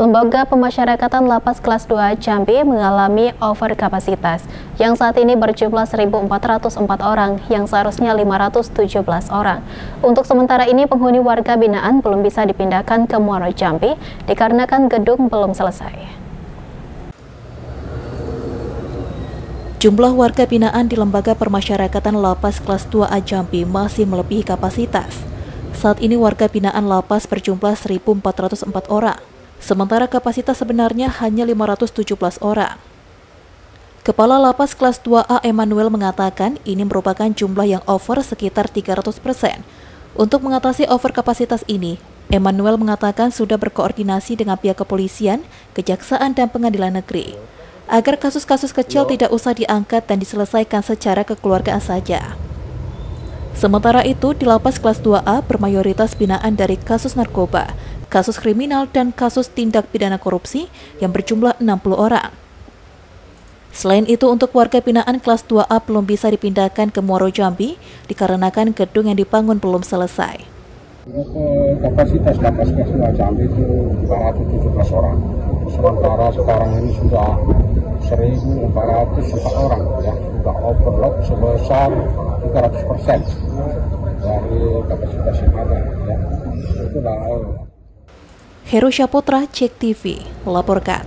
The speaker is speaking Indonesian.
Lembaga Pemasyarakatan Lapas Kelas 2 Jambi mengalami overkapasitas yang saat ini berjumlah 1.404 orang yang seharusnya 517 orang. Untuk sementara ini penghuni warga binaan belum bisa dipindahkan ke Muaro Jambi dikarenakan gedung belum selesai. Jumlah warga binaan di Lembaga Permasyarakatan Lapas Kelas 2A Jambi masih melebihi kapasitas. Saat ini warga binaan lapas berjumlah 1.404 orang, sementara kapasitas sebenarnya hanya 517 orang. Kepala Lapas Kelas 2A Emmanuel mengatakan ini merupakan jumlah yang over sekitar 300 persen. Untuk mengatasi over kapasitas ini, Emmanuel mengatakan sudah berkoordinasi dengan pihak kepolisian, kejaksaan, dan pengadilan negeri agar kasus-kasus kecil tidak usah diangkat dan diselesaikan secara kekeluargaan saja. Sementara itu, di lapas kelas 2A bermayoritas binaan dari kasus narkoba, kasus kriminal, dan kasus tindak pidana korupsi yang berjumlah 60 orang. Selain itu, untuk warga binaan kelas 2A belum bisa dipindahkan ke Muaro Jambi dikarenakan gedung yang dibangun belum selesai. kapasitas lapas kelas 2 Jambi itu 217 orang. Sementara sekarang ini sudah 1.404 orang ya sudah overload sebesar 300 persen dari kapasitas yang ada ya itulah Heru Syaputra Cek TV melaporkan